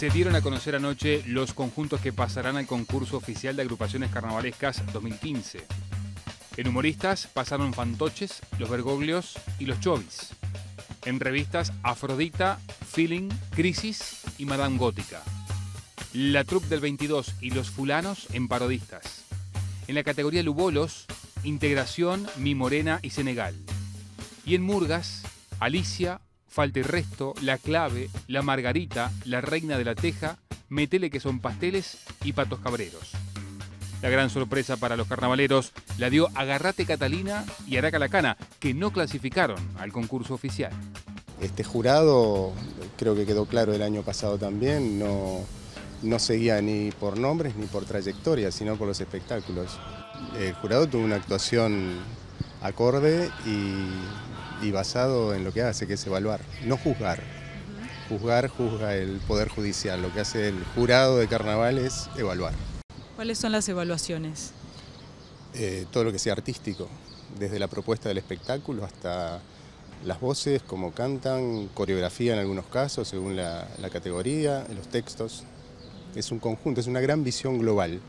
Se dieron a conocer anoche los conjuntos que pasarán al concurso oficial de agrupaciones carnavalescas 2015. En humoristas pasaron Fantoches, Los Bergoglios y Los Chovis. En revistas Afrodita, Feeling, Crisis y Madame Gótica. La Troupe del 22 y Los Fulanos en parodistas. En la categoría Lubolos, Integración, Mi Morena y Senegal. Y en Murgas, Alicia, Falta y Resto, La Clave, La Margarita, La Reina de la Teja, Metele que son pasteles y Patos Cabreros. La gran sorpresa para los carnavaleros la dio Agarrate Catalina y Araca Lacana, que no clasificaron al concurso oficial. Este jurado, creo que quedó claro el año pasado también, no, no seguía ni por nombres ni por trayectoria, sino por los espectáculos. El jurado tuvo una actuación acorde y y basado en lo que hace, que es evaluar, no juzgar. Juzgar juzga el Poder Judicial, lo que hace el jurado de carnaval es evaluar. ¿Cuáles son las evaluaciones? Eh, todo lo que sea artístico, desde la propuesta del espectáculo hasta las voces, cómo cantan, coreografía en algunos casos, según la, la categoría, los textos. Es un conjunto, es una gran visión global.